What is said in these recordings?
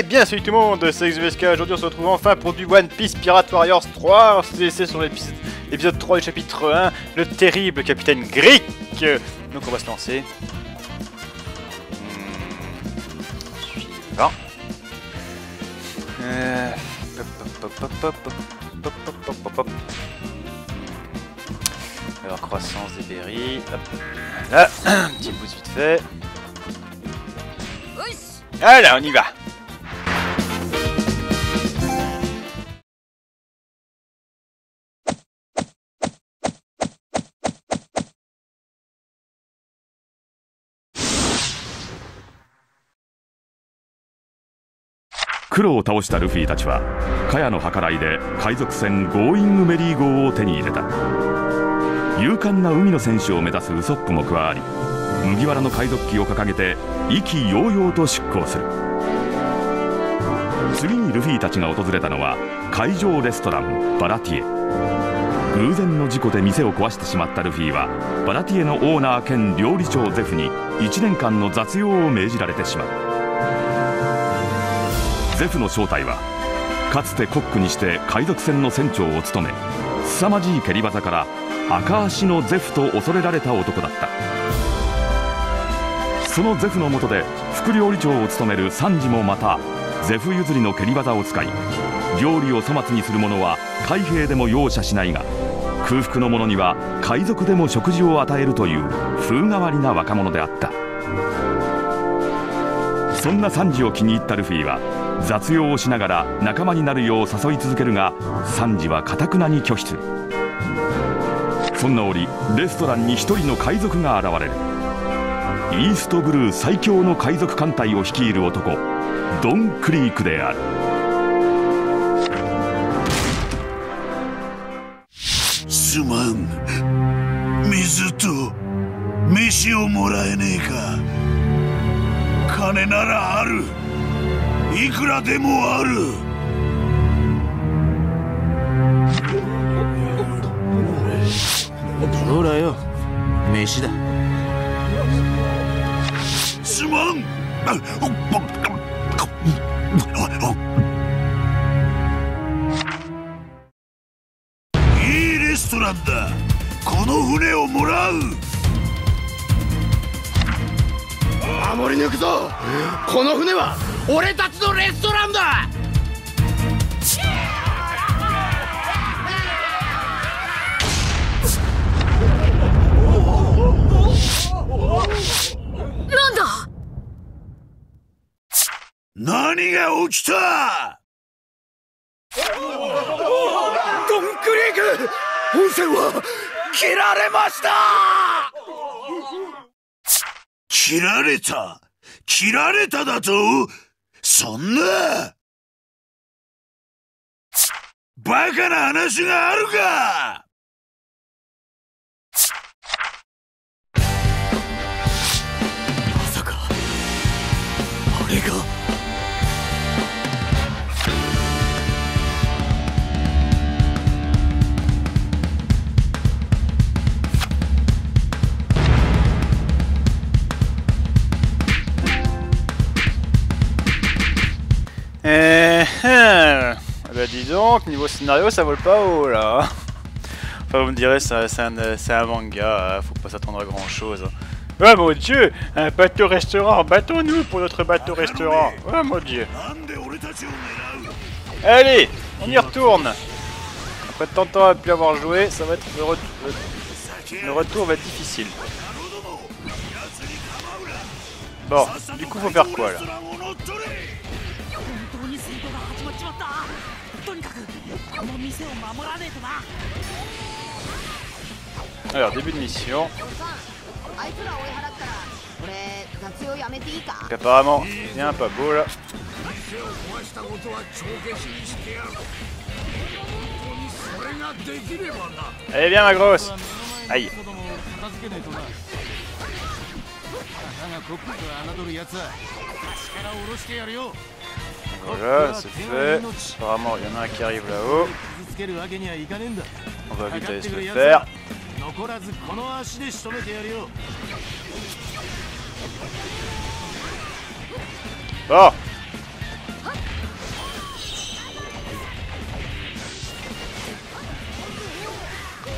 Eh bien salut tout le monde, c'est XVSK, aujourd'hui on se retrouve enfin pour du One Piece Pirate Warriors 3, on s'est laissé sur l'épisode 3 du chapitre 1, le terrible capitaine Greek Donc on va se lancer. Hmm, suivant. Euh, Alors croissance des berries, hop, voilà, petit boost vite fait. Allez, on y va クロを倒したルフィたちはカヤの計らいで海賊船ゴーイングメリー号を手に入れた。勇敢な海の戦士を目指すウソップも加わり麦わらの海賊旗を掲げて意気揚々と出港する。次にルフィたちが訪れたのは海上レストランバラティエ。偶然の事故で店を壊してしまったルフィはバラティエのオーナー兼料理長ゼフに1年間の雑用を命じられてしまう。ゼフの正体はかつてコックにして海賊船の船長を務め凄まじい蹴り技から赤足のゼフと恐れられた男だった。そのゼフのもとで副料理長を務めるサンジもまたゼフ譲りの蹴り技を使い料理を粗末にする者は海兵でも容赦しないが空腹の者には海賊でも食事を与えるという風変わりな若者であった。そんなサンジを気に入ったルフィは雑用をしながら仲間になるよう誘い続けるがサンジはかたくなに拒否する。そんな折レストランに一人の海賊が現れる。イーストブルー最強の海賊艦隊を率いる男ドン・クリークである。すまん。水と飯をもらえねえか。金ならある。いくらでもある。ほらよ。飯だ。すまん。いいレストランだ。この船をもらう。守り抜くぞ。この船は俺たちのレストランだ。なんだ？何が起きた？ドンクリーク温泉は切られました。切られた。切られただと？そんなバカな話があるか！donc, niveau scénario, ça vole pas haut là. Enfin, vous me direz, c'est un, un, manga, hein, faut pas s'attendre à grand chose. Oh mon dieu, un bateau restaurant, battons-nous pour notre bateau restaurant. Oh mon dieu. Allez, on y retourne. Après tant de temps à plus avoir joué, ça va être le, ret le retour va être difficile. Bon, du coup faut faire quoi là? 本当に戦闘が始まっちまったとにかくこの店を守らねえとな Alors début de mission. あいつら追い払ったら俺雑用やめていいか Donc apparemment, bien pas beau là. Allez viens ma grosse Aïe Voilà, c'est fait. Apparemment, il y en a un qui arrive là-haut. On va vite aller se le faire. Oh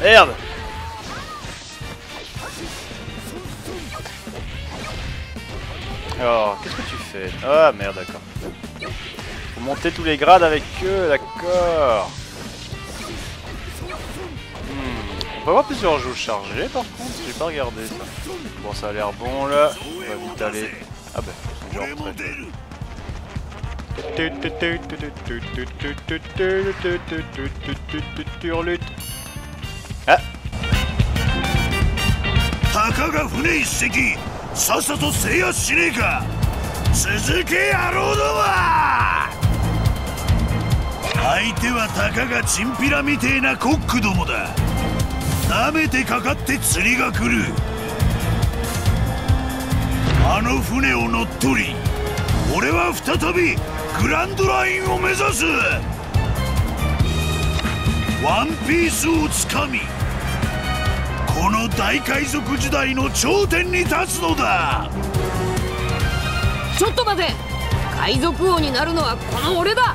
Merde Oh, qu'est-ce que tu fais? Ah merde, d'accord. Monter tous les grades avec eux, d'accord. Hmm, On peut avoir plusieurs jeux chargés par contre, j'ai pas regardé ça. Bon, ça a l'air bon là. On va vite aller. Ah bah, sont déjà 俺相手はたかがチンピラみてえなコックどもだ。舐めてかかって釣りが来る。あの船を乗っ取り俺は再びグランドラインを目指す。ワンピースをつかみこの大海賊時代の頂点に立つのだ。ちょっと待て。海賊王になるのはこの俺だ。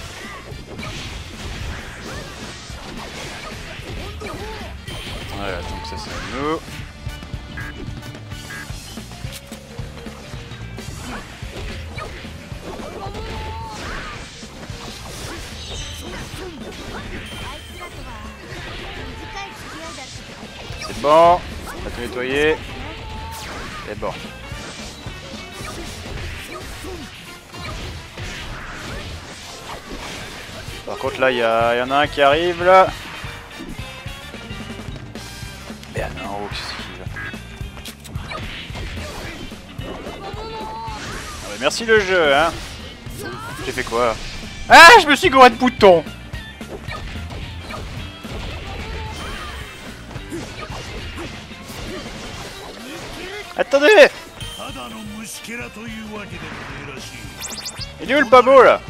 c'est bon, on va tout nettoyer. C'est bon. Par contre là, il y en a un qui arrive là. Merci le jeu, hein. J'ai fait quoi Ah, je me suis gouré de bouton Attendez. Il est où le babou, là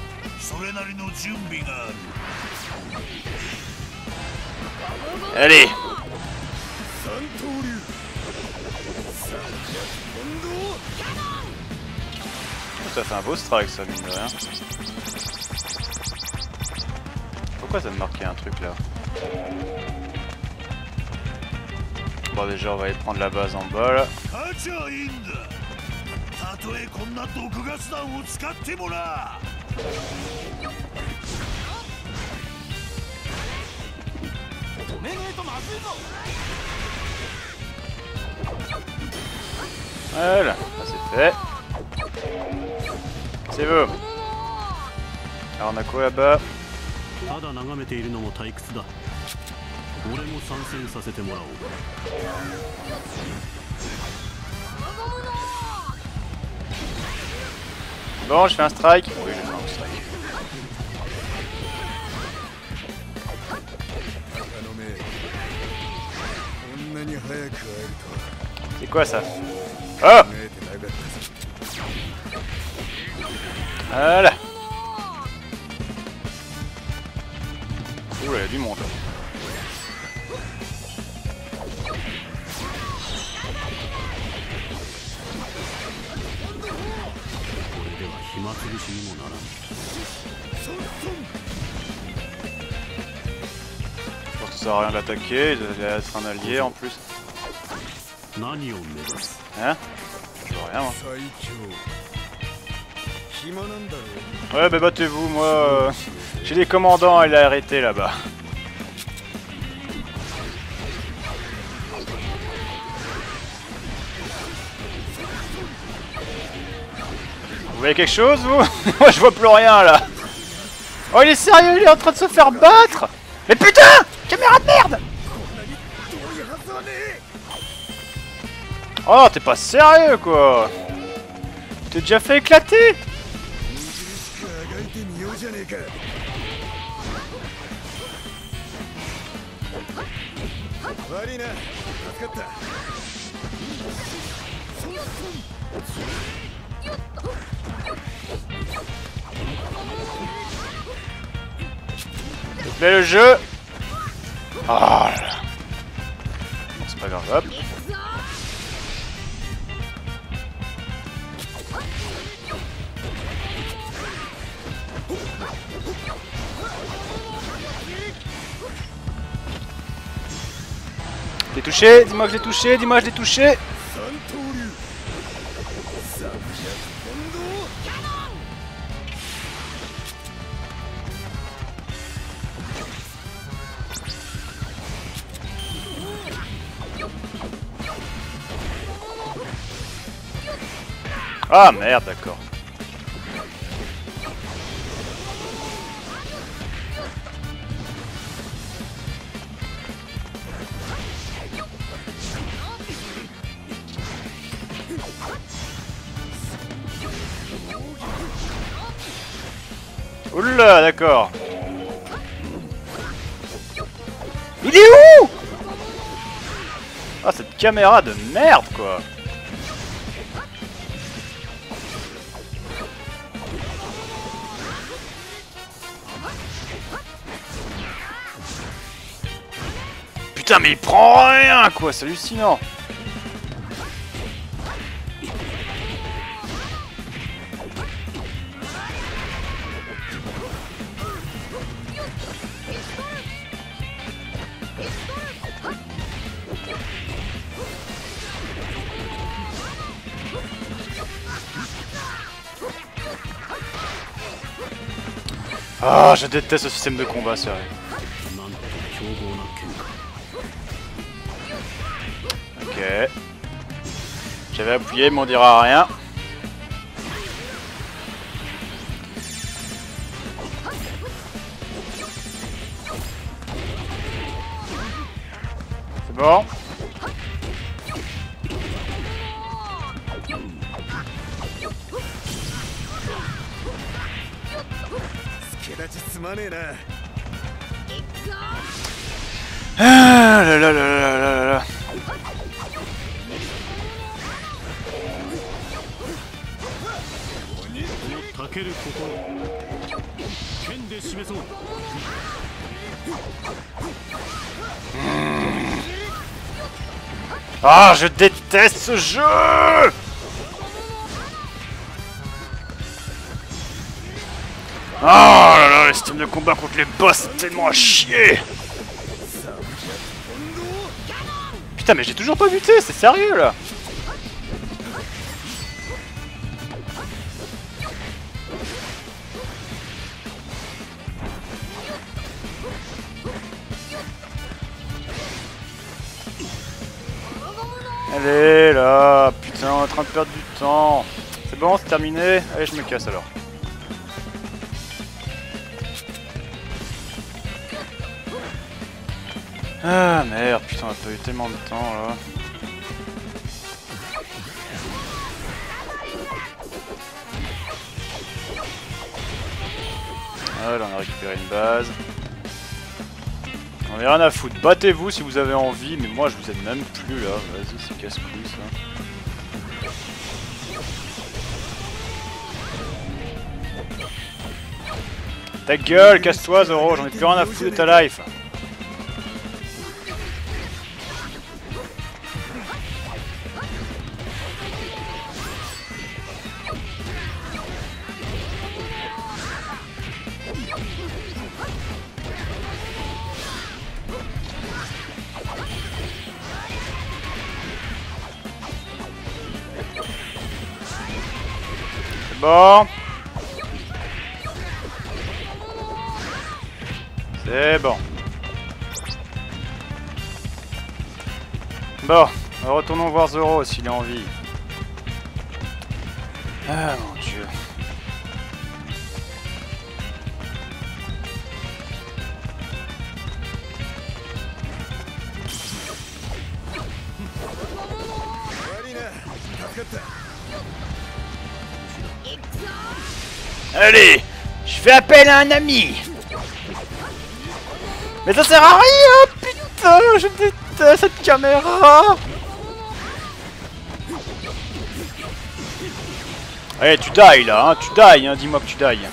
Allez. ça fait un beau strike ça, mine de rien. Pourquoi ça me marquait un truc là Bon déjà on va aller prendre la base en bol. Voilà, c'est fait. C'est veut. Alors on a quoi là-bas Bon, je fais un strike. Oui, je fais un strike. C'est quoi ça? Oh Voilà. Oula, il y a du monde. Je pense que ça sert à rien d'attaquer, il allait être un allié en plus. Hein? Je vois rien moi. Ouais, bah battez-vous, moi. Euh, J'ai des commandants et l'a arrêté là-bas. Vous voyez quelque chose, vous? Moi, je vois plus rien là. Oh, il est sérieux, il est en train de se faire battre Mais putain Caméra de merde Oh, t'es pas sérieux, quoi T'es déjà fait éclater 悪いな助かった Plaît le jeu Ah là là. Bon, c'est pas grave, hop. Je l'ai touché, dis-moi que je l'ai touché, dis-moi que je touché Ah merde, d'accord. D'accord. Il est où? Ah, cette caméra de merde, quoi. Putain, mais il prend rien, quoi, c'est hallucinant. Oh, je déteste ce système de combat, sérieux. Ok. J'avais appuyé, mais on dira rien. ける心剣で示そう Ah, je déteste ce jeu Oh là là, le système de combat contre les boss, c'est tellement à chier Putain, mais j'ai toujours pas buté, c'est sérieux là Allez là, putain, on est en train de perdre du temps. C'est bon, c'est terminé. Allez, je me casse alors. Ah merde, putain, on a pas eu tellement de temps là. Ah là, on a récupéré une base. On est rien à foutre. Battez-vous si vous avez envie, mais moi je vous aide même plus là. Vas-y, c'est casse-couille ça. Ta gueule, casse-toi Zoro, j'en ai plus rien à foutre de ta life. Oh. Allez, je fais appel à un ami. Mais ça sert à rien, putain, je déteste. cette, caméra Allez, tu die là, hein, tu die, hein, dis-moi que tu die.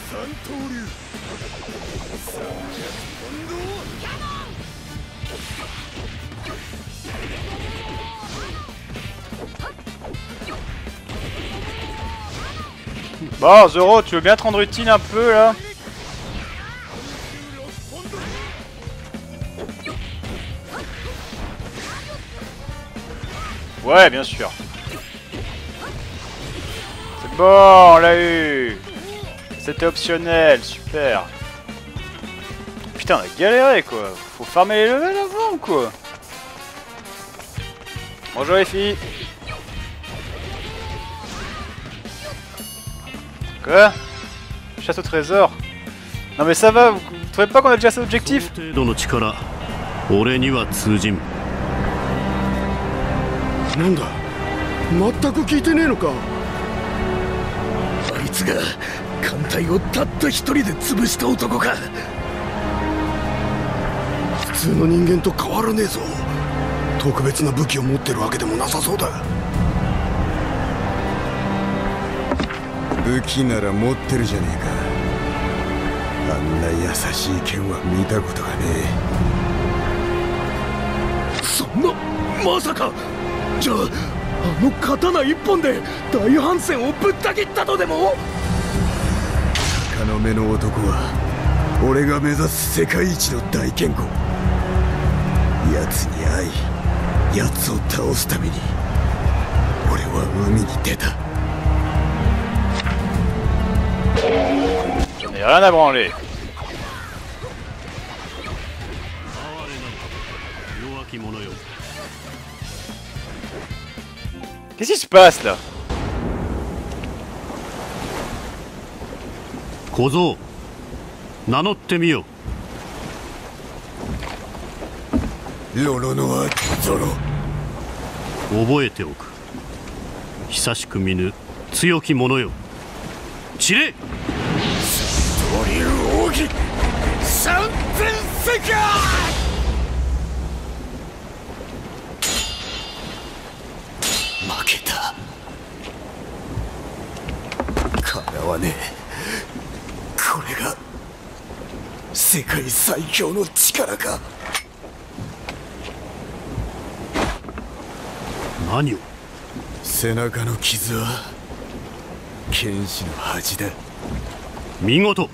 Bon, Zoro, tu veux bien te rendre utile un peu là Ouais, bien sûr. C'est bon, on l'a eu C'était optionnel, super. Putain, on a galéré quoi. Faut farmer les levels avant quoi. Bonjour les filles. Quoi Chasse au trésor Non mais ça va, vous, vous trouvez pas qu'on a déjà cet objectif 武器なら持ってるじゃねえか。あんな優しい剣は見たことがねそんなまさか。じゃああの刀一本で大反戦をぶった切ったとでも？え鷹の目の男は俺が目指す世界一の大剣豪。奴に会い奴を倒すために俺は海に出た J'en ai rien à branler. Qu'est-ce qui se passe là Kozo, nanotte mio. Yoro no Zoro. 覚えておく久しく見ぬ強き者よ散れ。ドリル奥義三千世界。負けた。かなわねえ。これが世界最強の力か。何を？背中の傷は剣士の恥だ。見事。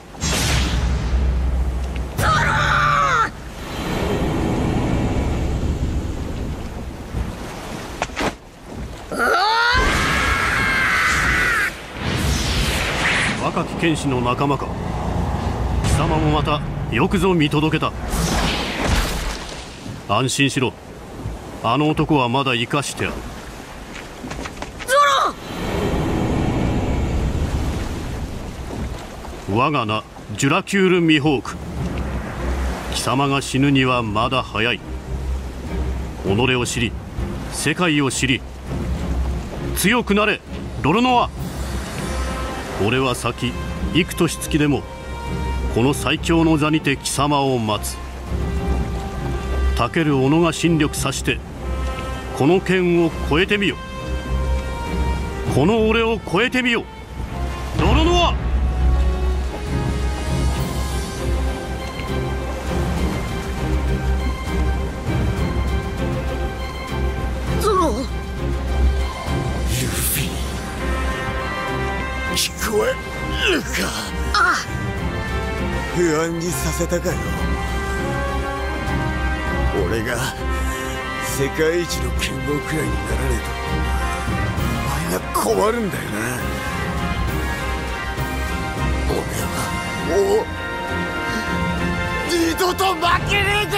若き剣士の仲間か。貴様もまたよくぞ見届けた。安心しろ。あの男はまだ生かしてある。我が名ジュラキュール・ミホーク。貴様が死ぬにはまだ早い。己を知り世界を知り強くなれロルノア。俺は先幾年月でもこの最強の座にて貴様を待つ。たける己が新力さしてこの剣を越えてみよ。この俺を越えてみよ。う聞こえるか？不安にさせたかよ。俺が世界一の剣豪くらいにならねえと。お前が困るんだよな。俺はもう二度と負けねえか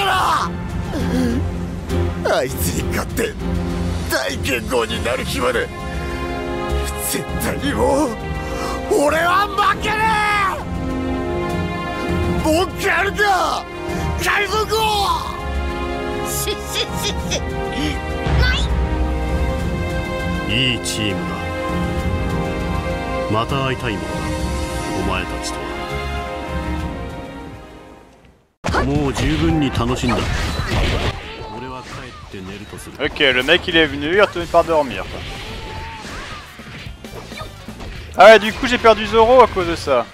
ら！あいつに勝って大剣豪になる日まで絶対にもう俺は負けねえ。もうやるか海賊王。ししししいいチームだ。また会いたいものだ。お前たちとは。もう十分に楽しんだ。俺は帰ってて寝るとする。Ok, le mec il est venu, il est retourné par dormir. quoi. Ah ouais, du coup j'ai perdu Zoro à cause de ça.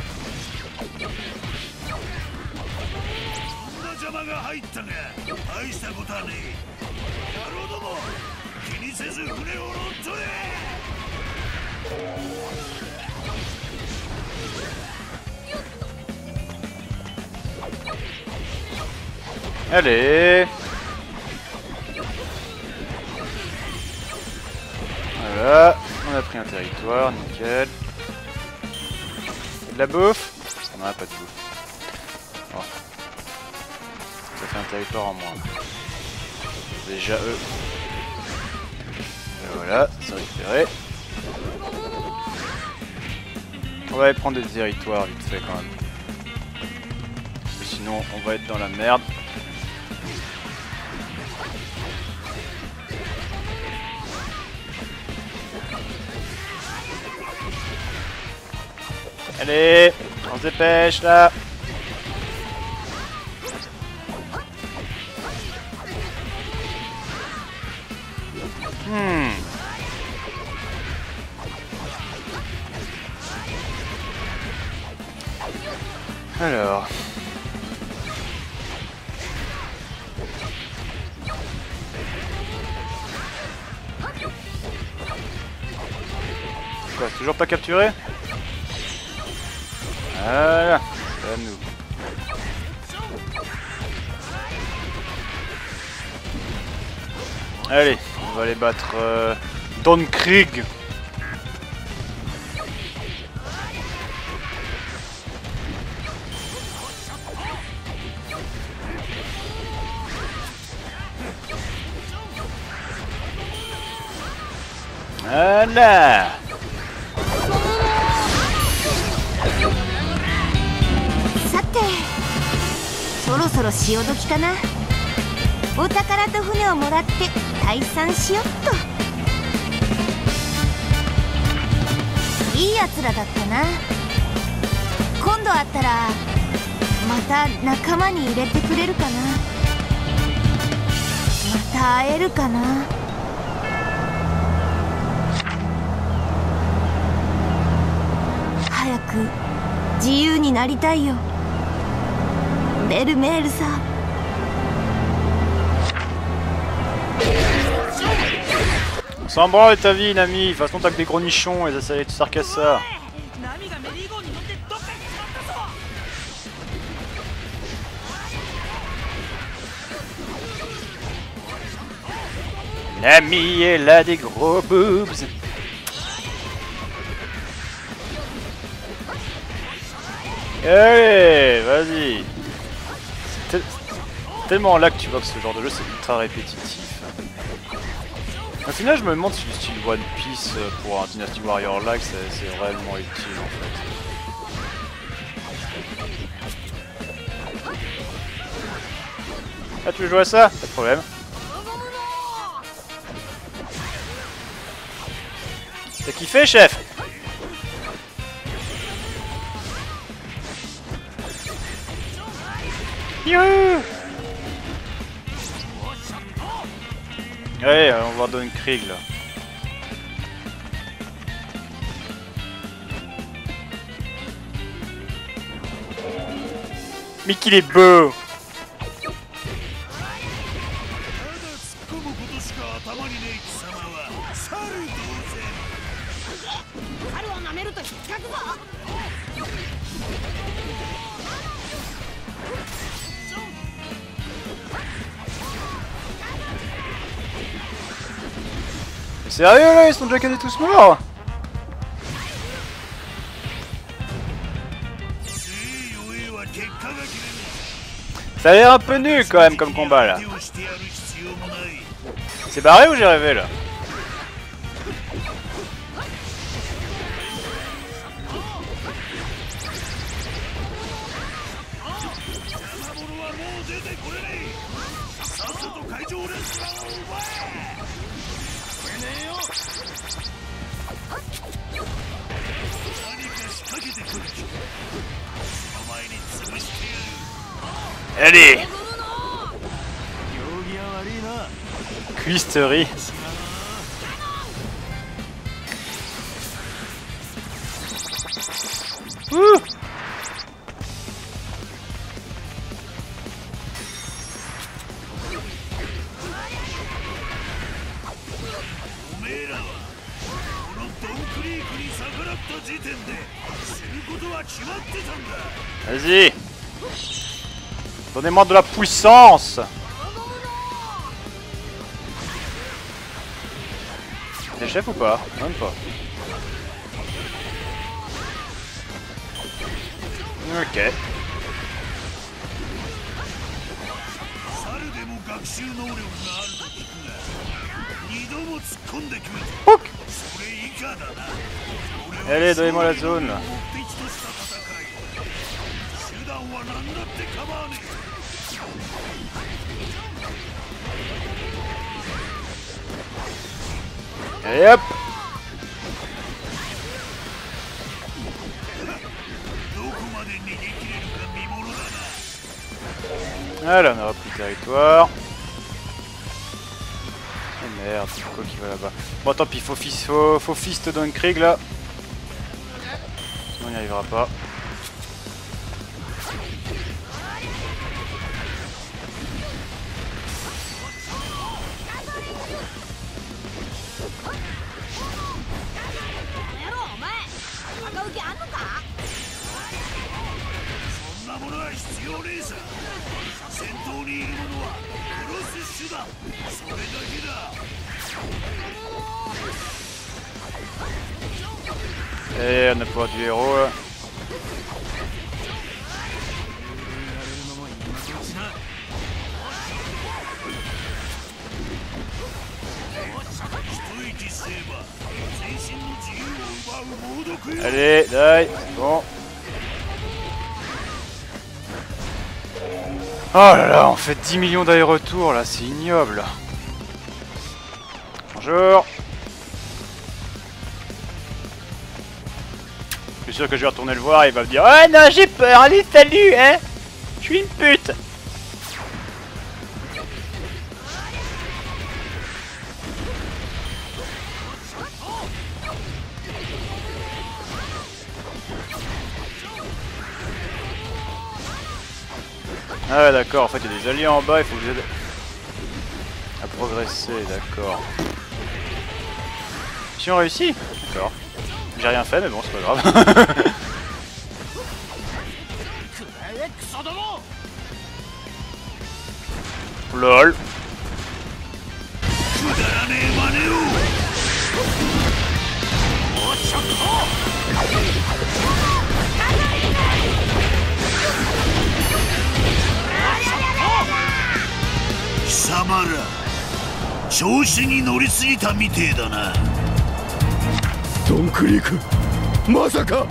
Allez Voilà, on a pris un territoire, nickel. De la bouffe On en pas de bouffe. Bon. Ça fait un territoire en moins. Déjà eux. Et voilà, c'est récupéré. On va aller prendre des territoires vite fait quand même. Sinon on va être dans la merde. Allez, on se dépêche là. Hmm. Alors. Quoi, toujours pas capturé? Combattre euh, Don Krieg. Voilà さてそろそろ潮時かなお宝と船をもらって退散しよっと。いいやつらだったな。今度会ったらまた仲間に入れてくれるかな。また会えるかな。早く自由になりたいよ。ベルメールさ。On s'en branle ta vie, Nami. De toute façon, t'as que des gros nichons et ça allait te sarcasser ça. Nami, elle a des gros boobs. Allez, vas-y. Tellement là que tu vois que ce genre de jeu c'est ultra répétitif. Au final, je me demande si le style One Piece euh, pour un Dynasty Warrior c'est c'est réellement utile en fait. Ah, tu veux jouer à ça? Pas de problème. T'as kiffé, chef? Youhou Ouais, on va voir Don Krieg là. Mais qu'il est beau Sérieux là, ils sont déjà quasi tous morts Ça a l'air un peu nul quand même comme combat là. C'est barré ou j'ai rêvé là? んだ Vas-y. Donnez-moi de la puissance des ou pas Même pas. Ok. Hook Allez, donnez-moi la zone. Et hop Alors, on aura plus de territoire. Oh merde, c'est quoi qui va là-bas Bon, tant pis, faut, fist, faut, faut fist Krieg là. On n'y arrivera pas. う気あんのかそんなものは必要ねえさ戦闘にいるものは殺す手段それだけだ Et on a pas du héros Allez, die Bon. Oh là là, on fait 10 millions d'allers-retours là, c'est ignoble. Bonjour. Je suis sûr que je vais retourner le voir et il va me dire Oh non, j'ai peur, allez, salut, hein Je suis une pute Ah d'accord, en fait il y a des alliés en bas, il faut vous aider à progresser, d'accord. Si on réussit D'accord. J'ai rien fait mais bon c'est pas grave. LOL 調子に乗りすぎたみてえだな。ドンクリークまさか。や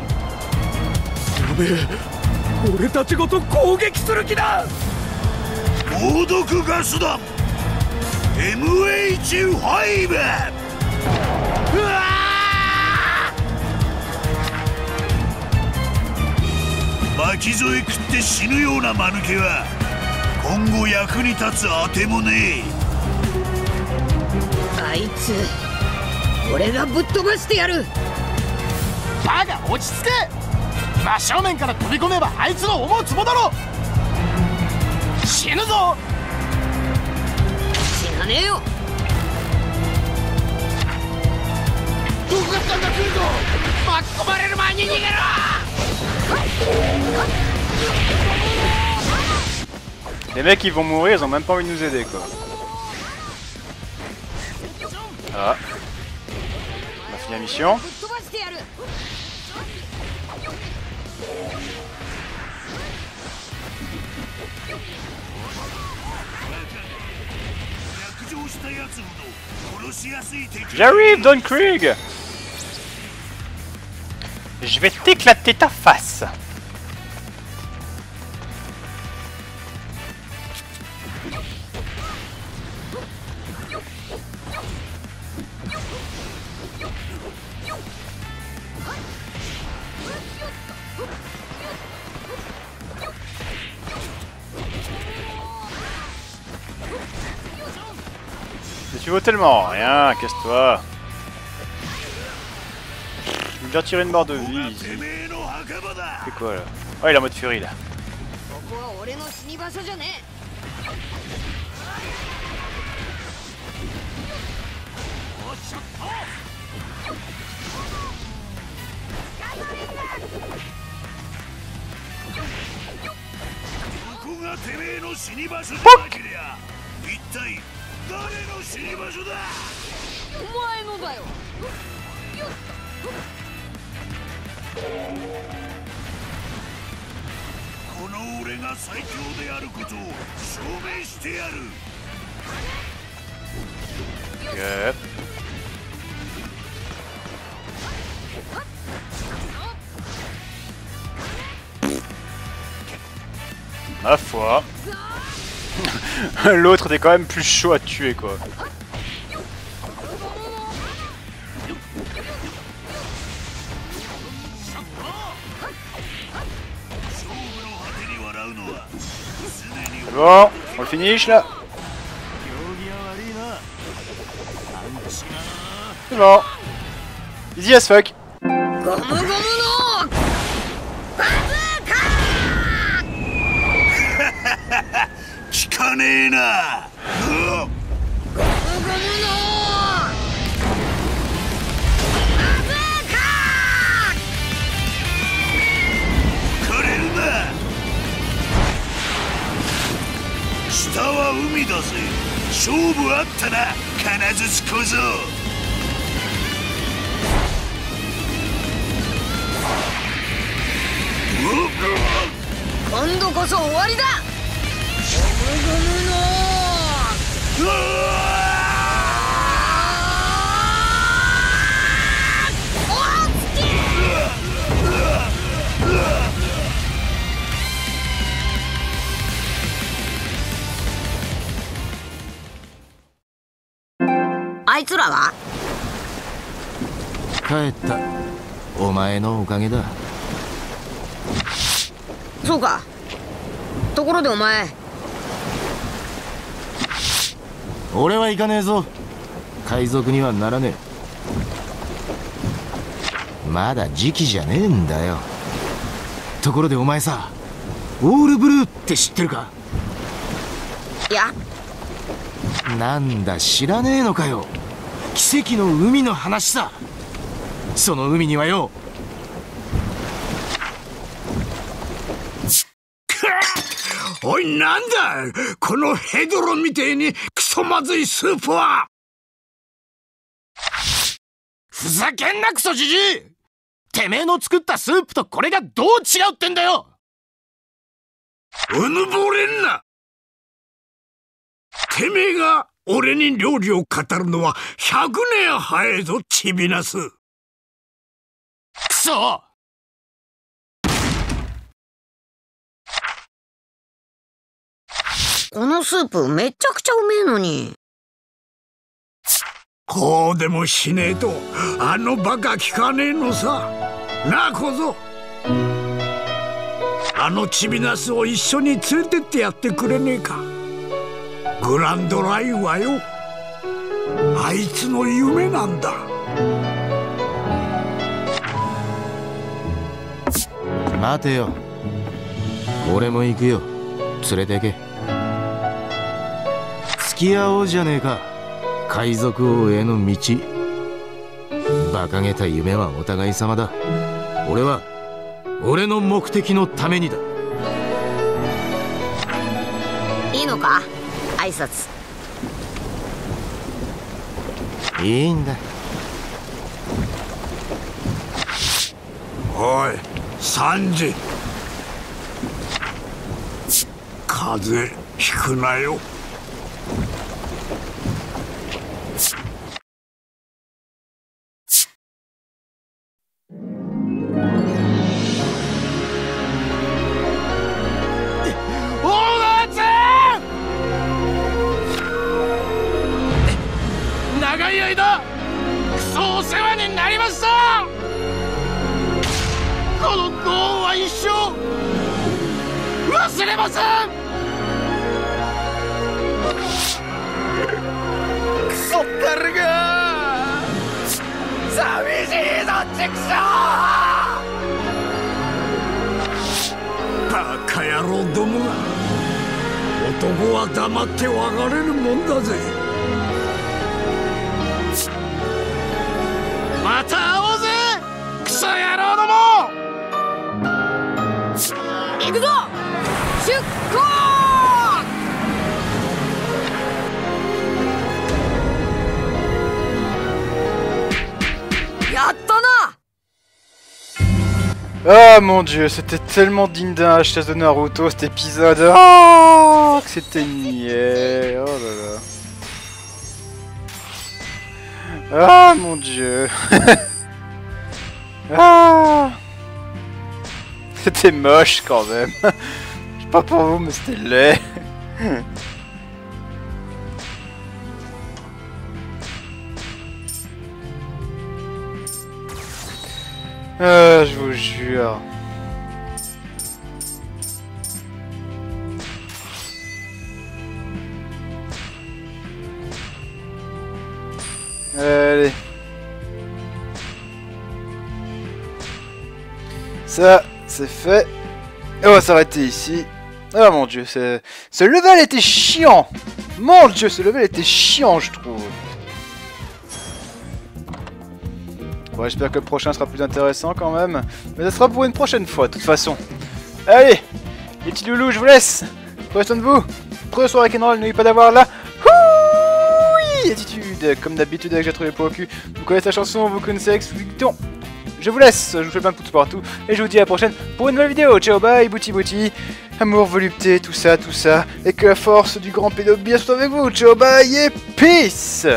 べえ俺たちごと攻撃する気だ。猛毒ガス弾。MH5 うわ巻き添え食って死ぬような間抜けは今後役に立つあてもねあいつ。俺がぶっ飛ばしてやる。バカ落ち着け。真正面から飛び込めばあいつの思うツボだろ。死ぬぞ。死なねえよ。毒ガス弾が来るぞ。巻き込まれる前に逃げろ。Les mecs ils vont mourir, ils ont même pas envie de nous aider quoi. Ah. On a fini la mission. J'arrive, Don Krieg Je vais t'éclater ta face tu vaux tellement rien, casse-toi. Vais bien tirer une barre de vie. C'est quoi là Oh, il est en mode furie là. こ誰の死に場所だ？お前のだよ。よこの俺が最強であることを証明してやる。L'autre était quand même plus chaud à tuer quoi. Bon, on le finish là. C'est bon. Easy as fuck. ねえな。うっゴムゴムの枯れるな。下は海だぜ。勝負あったな金づ小僧。うっ今度こそ終わりだ。ゴムゴムのうわあいつらは？帰った。お前のおかげだ。そうか。ところでお前俺は行かねえぞ。海賊にはならねえ。まだ時期じゃねえんだよ。ところでお前さオールブルーって知ってるか？いや。なんだ知らねえのかよ。奇跡の海の話さ。その海にはよ。おいなんだ？このヘドロみてえにクソまずいスープは。ふざけんなクソじじい。てめえの作ったスープとこれがどう違うってんだよ。うぬぼれんな。てめえが俺に料理を語るのは100年早いぞチビナスクソこのスープめちゃくちゃうめえのに。こうでもしねえとあのバカ聞かねえのさ。なあ小僧。あのチビナスを一緒に連れてってやってくれねえか。グランドラインはよ。あいつの夢なんだ。待てよ。俺も行くよ。連れてけ。付き合おうじゃねえか。海賊王への道。馬鹿げた夢はお互い様だ。俺は俺の目的のためにだ。いいのか？挨拶。いいんだ。おいサンジ風邪ひくなよ長い間クソお世話になりました。このご恩は一生。忘れません。クそったるが。寂しいぞチクショーバカ野郎ども。が男は黙って別れるもんだぜ。また会おうぜクソ野郎ども行くぞ出航やったな Ah mon dieu, c'était tellement digne d'un HS de Naruto cet épisode. Oh, que c'était niais. Oh là là. Ah mon dieu. ah. C'était moche quand même. Je sais pas pour vous, mais c'était laid. Ah, je vous jure. Allez. Ça, c'est fait. Et on va s'arrêter ici. Ah mon dieu, c'est... ce level était chiant Mon dieu, ce level était chiant, je trouve. Bon, j'espère que le prochain sera plus intéressant quand même. Mais ça sera pour une prochaine fois, de toute façon. Allez Les petits loulous, je vous laisse Prenez soin de vous Prenez soin avec Enroll, n'oubliez pas d'avoir la... Oui Attitude Comme d'habitude avec J'ai trouvé pour au cul. Vous connaissez la chanson, vous connaissez l'explication. Je vous laisse, je vous fais plein de pouces partout. Et je vous dis à la prochaine pour une nouvelle vidéo. Ciao, bye, bouti bouti. Amour, volupté, tout ça, tout ça. Et que la force du grand pédophile soit avec vous. Ciao, bye et peace